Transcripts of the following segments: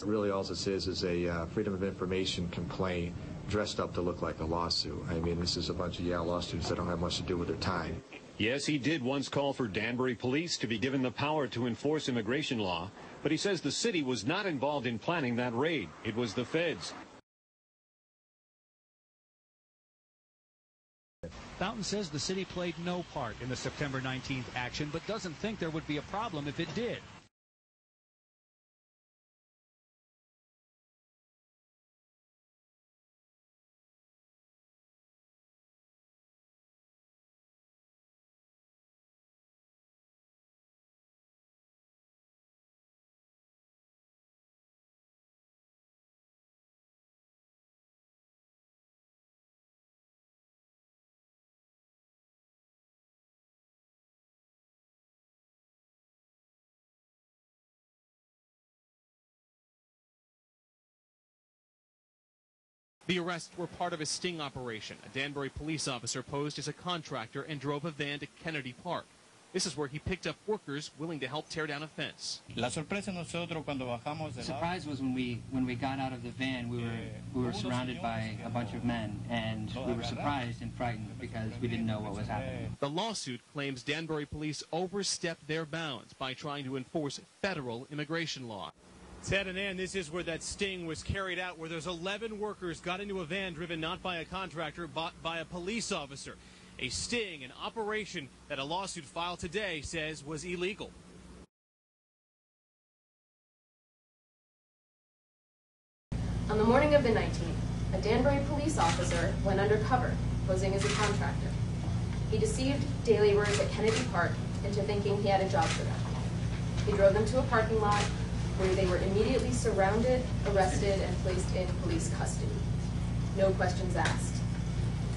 Really, all this is is a uh, Freedom of Information complaint dressed up to look like a lawsuit. I mean, this is a bunch of Yale law students that don't have much to do with their time. Yes, he did once call for Danbury police to be given the power to enforce immigration law, but he says the city was not involved in planning that raid. It was the feds. Boughton says the city played no part in the September 19th action, but doesn't think there would be a problem if it did. The arrests were part of a sting operation. A Danbury police officer posed as a contractor and drove a van to Kennedy Park. This is where he picked up workers willing to help tear down a fence. La sorpresa nosotros cuando bajamos The surprise was when we when we got out of the van, we were we were surrounded by a bunch of men, and we were surprised and frightened because we didn't know what was happening. The lawsuit claims Danbury police overstepped their bounds by trying to enforce federal immigration law. Ted and Ann, this is where that sting was carried out, where those 11 workers got into a van driven not by a contractor, but by a police officer. A sting, an operation that a lawsuit filed today says was illegal. On the morning of the 19th, a Danbury police officer went undercover, posing as a contractor. He deceived day laborers at Kennedy Park into thinking he had a job for them. He drove them to a parking lot where they were immediately surrounded, arrested, and placed in police custody. No questions asked.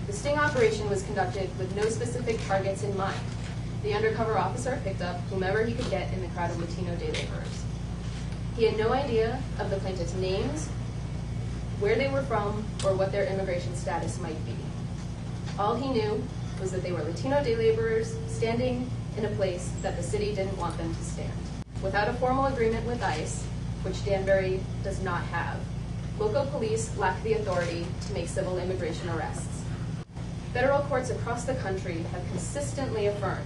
The sting operation was conducted with no specific targets in mind. The undercover officer picked up whomever he could get in the crowd of Latino day laborers. He had no idea of the plaintiffs' names, where they were from, or what their immigration status might be. All he knew was that they were Latino day laborers standing in a place that the city didn't want them to stand. Without a formal agreement with ICE, which Danbury does not have, local police lack the authority to make civil immigration arrests. Federal courts across the country have consistently affirmed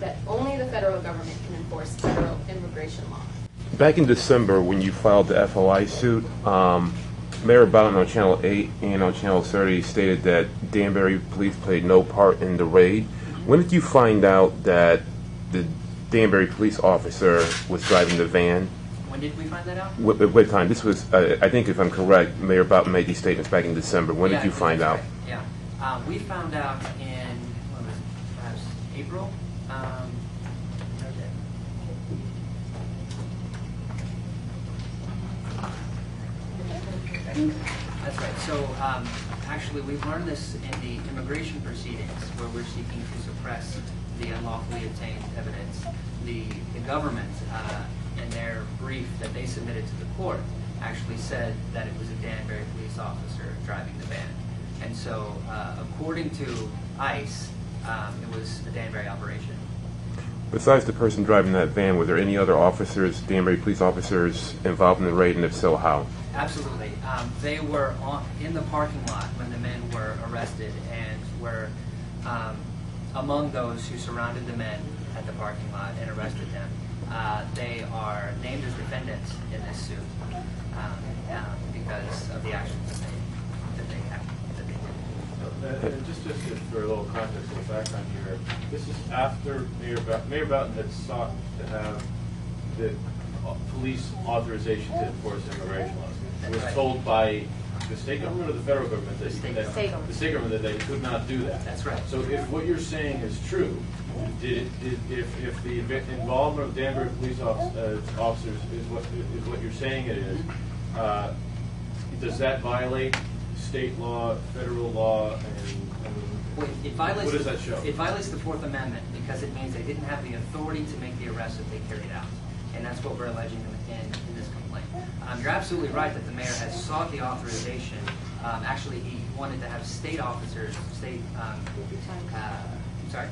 that only the federal government can enforce federal immigration law. Back in December, when you filed the FOI suit, um, Mayor Boughton on Channel 8 and on Channel 30 stated that Danbury police played no part in the raid. When did you find out that the Danbury police officer was driving the van? When did we find that out? What, what time? This was, uh, I think if I'm correct, Mayor Boughton made these statements back in December. When Yeah, did you find that's out? right, Yeah. Um, we found out in, what was it, perhaps April? Um, okay. That's right. So um, actually, we've learned this in the immigration proceedings where we're seeking to suppress the unlawfully obtained evidence. The, the government, uh, in their brief that they submitted to the court, actually said that it was a Danbury police officer driving the van. And so, uh, according to ICE, um, it was a Danbury operation. Besides the person driving that van, were there any other officers, Danbury police officers, involved in the raid, and if so, how? Absolutely. Um, they were on, in the parking lot when the men were arrested and were um, among those who surrounded the men at the parking lot and arrested them. Uh, they are named as defendants in this suit um, um, because of the actions that they, that they, have, that they did. Uh, and just, just for a little context and background here, this is after Mayor, Bow- Mayor Boughton had sought to have the uh, police authorization to enforce immigration laws. It was told by the state government or the federal government that, State that- State government. the state government that they could not do that. That's right. So if what you're saying is true, did, it- did, if, if the inv- involvement of Danbury police offic- uh, officers is what, is what you're saying it is, uh, does that violate state law, federal law, and, and Well, It violates. What does the- that show? It violates the Fourth Amendment because it means they didn't have the authority to make the arrest that they carried out. And that's what we're alleging in, in, this complaint. Um, you're absolutely right that the mayor has sought the authorization. Um, actually, he wanted to have state officers, state, um, uh, sorry?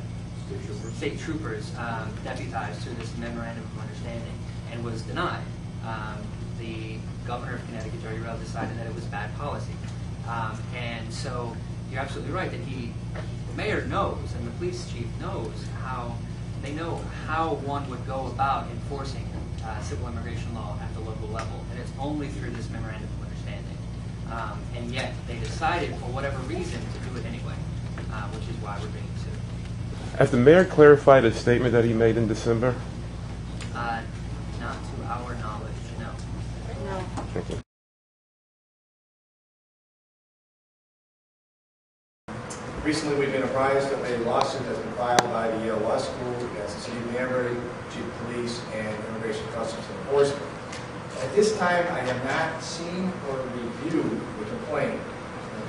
State troopers um, deputized to this memorandum of understanding and was denied. Um, the governor of Connecticut, Jodi Rell, decided that it was bad policy. Um, and so you're absolutely right that he, the mayor knows and the police chief knows how they know how one would go about enforcing uh, civil immigration law at the local level, and it's only through this memorandum of understanding. Um, and yet they decided, for whatever reason, to do it anyway, uh, which is why we're being sued. Has the mayor clarified a statement that he made in December? Uh, not to our knowledge, no. No. Recently, we've been apprised of a lawsuit that's been filed by the Yale Law School against the city of Danbury, chief of police, and immigration customs enforcement. At this time, I have not seen or reviewed the complaint,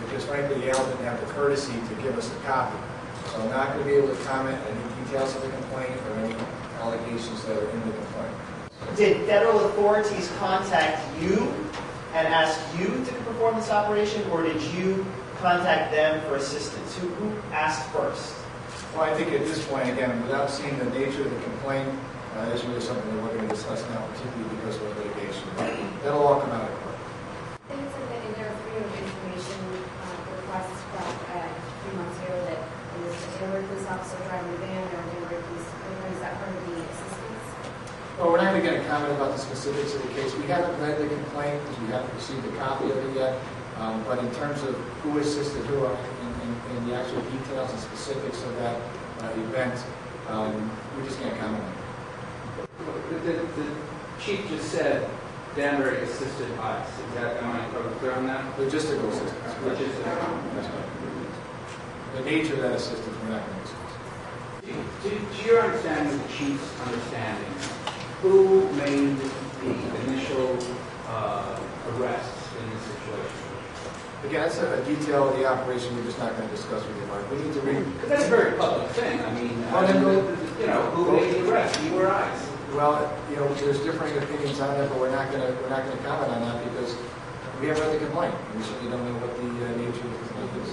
because frankly, Yale didn't have the courtesy to give us a copy. So I'm not going to be able to comment on any details of the complaint or any allegations that are in the complaint. Did federal authorities contact you and ask you to perform this operation, or did you contact them for assistance? Who, who asked first? Well, I think at this point, again, without seeing the nature of the complaint, uh, is really something that we're going to discuss now, particularly because of litigation. That'll all come out of court. I think it's in the- in their freedom of information from three months ago that it was a Danbury police officer driving a van or a Danbury police, is that part of the assistance? Well, we're not going to get a comment about the specifics of the case. We haven't read the complaint because we haven't received a copy of it yet. Um, But in terms of who assisted who uh, in in- in the actual details and specifics of that uh, event, um, we just can't comment on it. The, the, the chief just said Danbury assisted us. Is that, am I clear on that? Logistical assistance. That's right. The nature of that assistance, we're not going to discuss. to, to your understanding, the chief's understanding, who made the initial uh, arrests in this situation? Again, that's a a detail of the operation we're just not going to discuss with you, Mark. We need to read. Because that's a very public thing. I mean, Well, I mean, you know, who made the arrest? You or I? Well, you know, there's differing opinions on that, but we're not going to, we're not going to comment on that because we haven't read the complaint. We certainly don't know what the uh, nature of the complaint is.